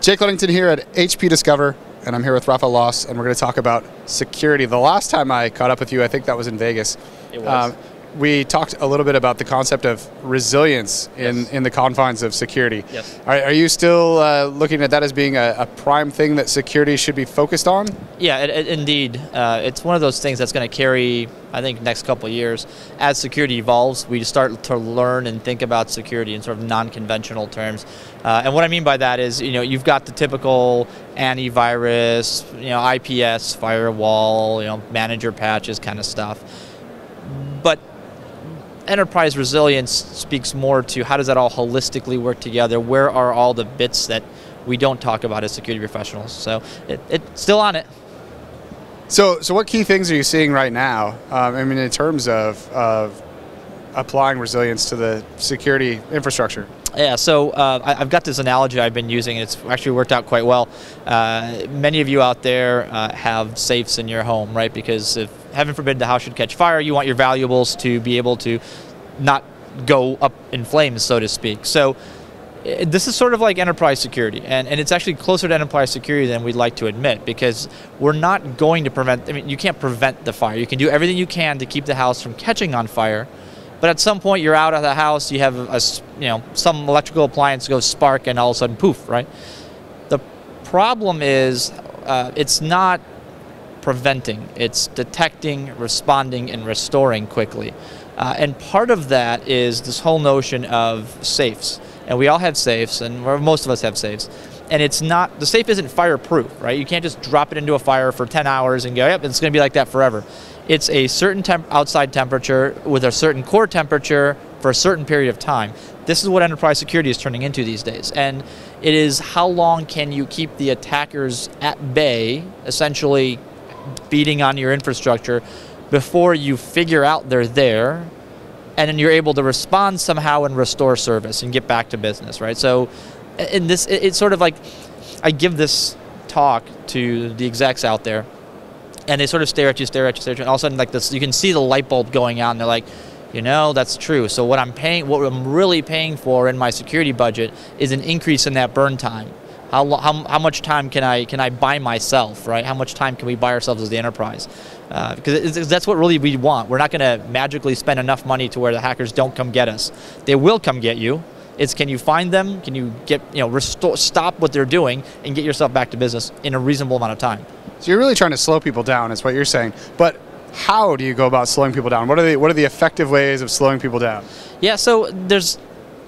Jake Ludington here at HP Discover, and I'm here with Rafal Los, and we're going to talk about security. The last time I caught up with you, I think that was in Vegas. It was. Um, we talked a little bit about the concept of resilience in, Yes. in the confines of security. Yes. Are, are you still uh, looking at that as being a, a prime thing that security should be focused on? Yeah, it, it, indeed. Uh, it's one of those things that's going to carry, I think, next couple of years. As security evolves, we start to learn and think about security in sort of non-conventional terms. Uh, and what I mean by that is, you know, you've got the typical antivirus, you know, IPS, firewall, you know, manager patches kind of stuff. But enterprise resilience speaks more to how does that all holistically work together? Where are all the bits that we don't talk about as security professionals? So it, it's still on it. So, so what key things are you seeing right now? Um, I mean, in terms of, of applying resilience to the security infrastructure. Yeah, so uh, I, I've got this analogy I've been using, and it's actually worked out quite well. Uh, many of you out there uh, have safes in your home, right? Because if, heaven forbid, the house should catch fire, you want your valuables to be able to not go up in flames, so to speak. So eh, this is sort of like enterprise security, and, and it's actually closer to enterprise security than we'd like to admit because we're not going to prevent, I mean, you can't prevent the fire. You can do everything you can to keep the house from catching on fire, but at some point you're out of the house, you have a, you know, some electrical appliance goes spark and all of a sudden poof, right? The problem is uh, it's not preventing, it's detecting, responding, and restoring quickly. Uh, and part of that is this whole notion of safes. And we all have safes, and most of us have safes. And it's not, the safe isn't fireproof, right? You can't just drop it into a fire for 10 hours and go, yep, it's going to be like that forever. It's a certain temp- outside temperature with a certain core temperature for a certain period of time. This is what enterprise security is turning into these days. And it is how long can you keep the attackers at bay, essentially beating on your infrastructure before you figure out they're there and then you're able to respond somehow and restore service and get back to business right? So in this it- it's sort of like i give this talk to the execs out there and they sort of stare at you stare at you stare at you and all of a sudden like this you can see the light bulb going on they're like you know that's true. So what i'm paying what i'm really paying for in my security budget is an increase in that burn time how, how, how much time can I can I buy myself, right? How much time can we buy ourselves as the enterprise? Uh, because it's, it's- that's what really we want. We're not going to magically spend enough money to where the hackers don't come get us. They will come get you. It's can you find them? Can you get you know restore, stop what they're doing and get yourself back to business in a reasonable amount of time? So you're really trying to slow people down, is what you're saying. But how do you go about slowing people down? What are the what are the effective ways of slowing people down? Yeah, so there's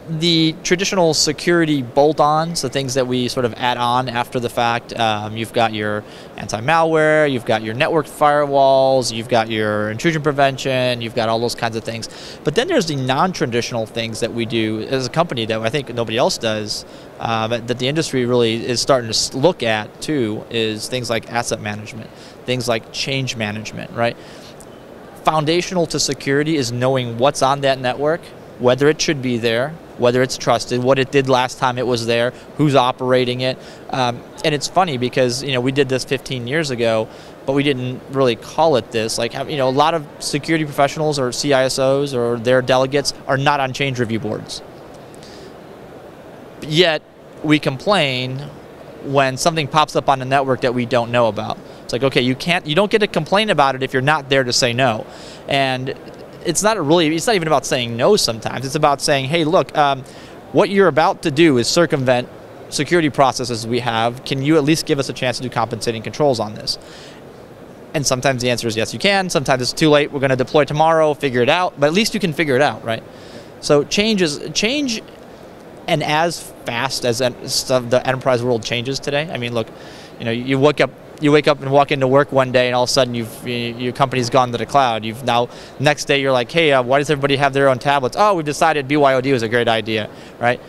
the traditional security bolt-ons, the things that we sort of add on after the fact. Um, you've got your anti-malware, you've got your network firewalls, you've got your intrusion prevention, you've got all those kinds of things. But then there's the non-traditional things that we do as a company that I think nobody else does, uh, that the industry really is starting to look at too, is things like asset management, things like change management, right? foundational to security is knowing what's on that network, whether it should be there, whether it's trusted, what it did last time it was there, who's operating it. Um, and it's funny because you know we did this 15 years ago, but we didn't really call it this. Like you know, a lot of security professionals or CISOs or their delegates are not on change review boards. Yet we complain when something pops up on the network that we don't know about. It's like, okay, you can't, you don't get to complain about it if you're not there to say no. And it's not really, it's not even about saying no sometimes. It's about saying, hey, look, um, what you're about to do is circumvent security processes we have. Can you at least give us a chance to do compensating controls on this? And sometimes the answer is yes, you can. Sometimes it's too late. We're going to deploy tomorrow, figure it out. But at least you can figure it out, right? So change is change and as fast as the enterprise world changes today. I mean, look, you know, you wake up, you wake up and walk into work one day, and all of a sudden, you've you, your company's gone to the cloud. You've now next day, you're like, hey, uh, why does everybody have their own tablets? Oh, we've decided BYOD was a great idea, right?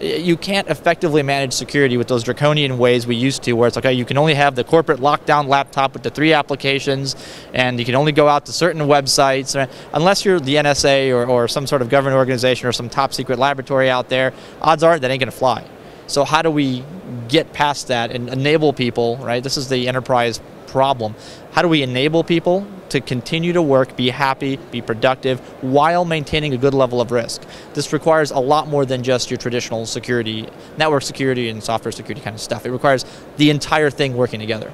you can't effectively manage security with those draconian ways we used to, where it's like, okay, you can only have the corporate lockdown laptop with the three applications, and you can only go out to certain websites. Unless you're the NSA or, or some sort of government organization or some top secret laboratory out there, odds are that ain't to fly. So how do we get past that and enable people, right? This is the enterprise problem. How do we enable people to continue to work, be happy, be productive, while maintaining a good level of risk? This requires a lot more than just your traditional security, network security and software security kind of stuff. It requires the entire thing working together.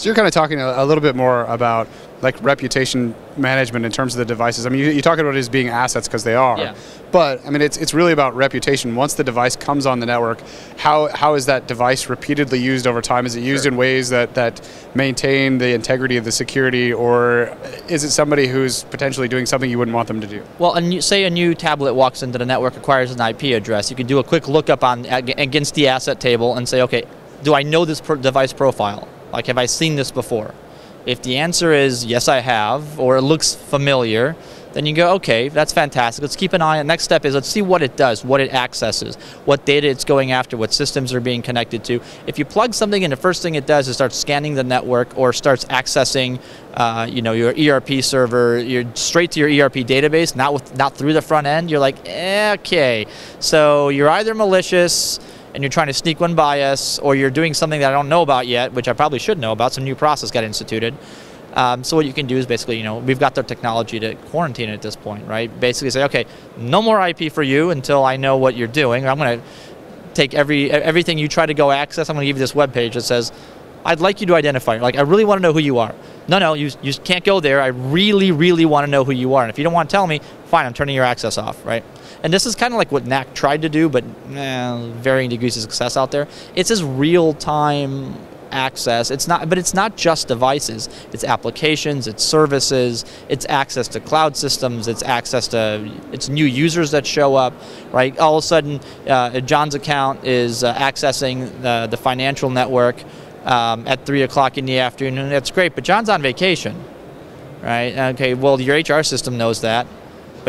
So you're kind of talking a, a, little bit more about like reputation management in terms of the devices. I mean, you, you talk about it as being assets because they are, yeah. but I mean, it's it's really about reputation. Once the device comes on the network, how how is that device repeatedly used over time? Is it used sure. in ways that that maintain the integrity of the security, or is it somebody who's potentially doing something you wouldn't want them to do? Well, a new, say a new tablet walks into the network, acquires an IP address. You can do a quick lookup on against the asset table and say, okay, do I know this device profile? Like, have I seen this before? If the answer is yes, I have, or it looks familiar, then you go, okay, that's fantastic. Let's keep an eye on. Next step is let's see what it does, what it accesses, what data it's going after, what systems are being connected to. If you plug something in, the first thing it does is start scanning the network or starts accessing, uh, you know, your ERP server, you're straight to your ERP database, not with, not through the front end. You're like, eh, okay, so you're either malicious and you're trying to sneak one by us, or you're doing something that I don't know about yet, which I probably should know about, some new process got instituted. Um, so what you can do is basically, you know, we've got the technology to quarantine at this point, right? Basically say, okay, no more IP for you until I know what you're doing. I'm going to take every everything you try to go access. I'm going to give you this web page that says, I'd like you to identify. Like, I really want to know who you are. No, no, you, you can't go there. I really, really want to know who you are. And if you don't want to tell me, fine, I'm turning your access off, right? And this is kind of like what NAC tried to do, but eh, varying degrees of success out there. It's this real-time access. It's not, but it's not just devices. It's applications, it's services, it's access to cloud systems, it's access to, it's new users that show up, right? All of a sudden, uh, John's account is uh, accessing the, the financial network um, at three o'clock in the afternoon. That's great, but John's on vacation, right? Okay, well, your HR system knows that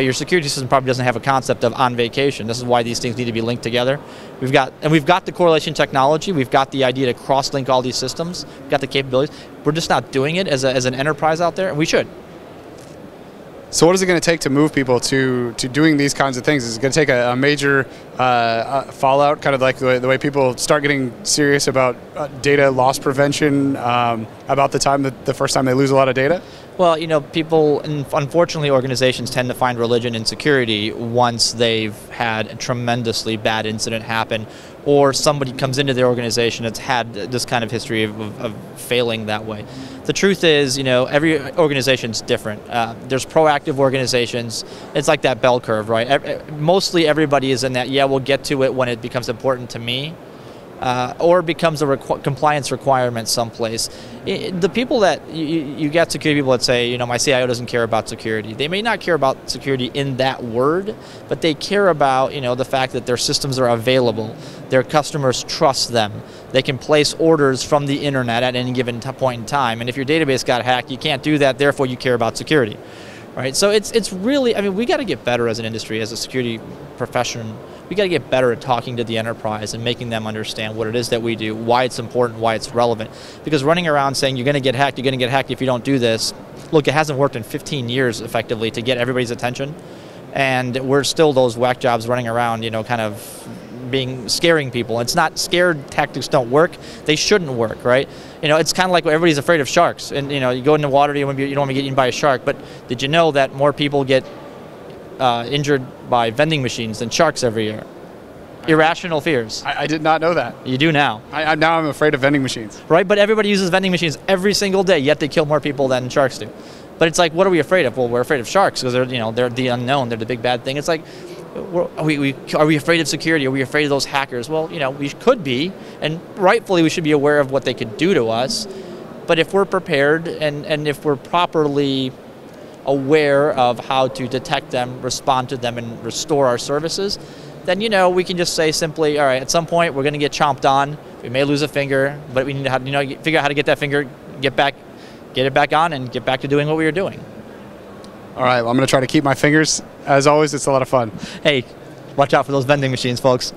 but your security system probably doesn't have a concept of on vacation. This is why these things need to be linked together. We've got, and we've got the correlation technology, we've got the idea to cross-link all these systems, we've got the capabilities. We're just not doing it as, a, as an enterprise out there, and we should. So what is it going to take to move people to, to doing these kinds of things? Is it going to take a, a major uh, uh, fallout, kind of like the way, the way, people start getting serious about uh, data loss prevention um, about the time that the first time they lose a lot of data? Well, you know, people, unfortunately, organizations tend to find religion in security once they've had a tremendously bad incident happen, or somebody comes into their organization that's had this kind of history of, of, of failing that way. The truth is, you know, every organization's different. Uh, there's proactive organizations. It's like that bell curve, right? Mostly everybody is in that, yeah, we'll get to it when it becomes important to me uh, or becomes a requ compliance requirement someplace. It, the people that you, you, get security people that say, you know, my CIO doesn't care about security. They may not care about security in that word, but they care about, you know, the fact that their systems are available, their customers trust them, they can place orders from the internet at any given point in time. And if your database got hacked, you can't do that. Therefore, you care about security right? So it's it's really, I mean, we got to get better as an industry, as a security profession. We got to get better at talking to the enterprise and making them understand what it is that we do, why it's important, why it's relevant. Because running around saying you're going to get hacked, you're going to get hacked if you don't do this. Look, it hasn't worked in 15 years effectively to get everybody's attention, and we're still those whack jobs running around, you know, kind of being scaring people. It's not scared tactics don't work; they shouldn't work, right? You know, it's kind of like everybody's afraid of sharks, and you know, you go in the water, you don't, you don't want to get eaten by a shark. But did you know that more people get uh, injured by vending machines than sharks every year? Irrational fears. I, I, did not know that. You do now. I, I, now I'm afraid of vending machines. Right, but everybody uses vending machines every single day, yet they kill more people than sharks do. But it's like, what are we afraid of? Well, we're afraid of sharks because they're, you know, they're the unknown. They're the big bad thing. It's like, are we, we, are we afraid of security? Are we afraid of those hackers? Well, you know, we could be, and rightfully we should be aware of what they could do to us. But if we're prepared and, and if we're properly aware of how to detect them, respond to them, and restore our services, then you know we can just say simply, all right, at some point we're going to get chomped on. We may lose a finger, but we need to have, you know figure out how to get that finger, get back, get it back on, and get back to doing what we were doing. All right, well, I'm going to try to keep my fingers. As always, it's a lot of fun. Hey, watch out for those vending machines, folks.